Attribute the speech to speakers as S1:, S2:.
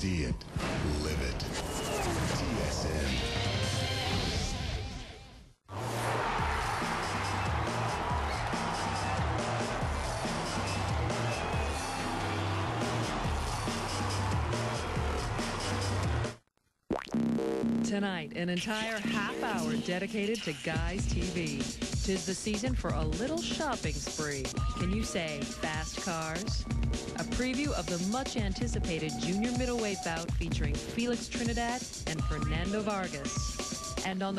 S1: See it. Live it. TSN.
S2: Tonight, an entire half hour dedicated to Guys TV. Tis the season for a little shopping spree. Can you say fast cars? Preview of the much anticipated junior middleweight bout featuring Felix Trinidad and Fernando Vargas. And on the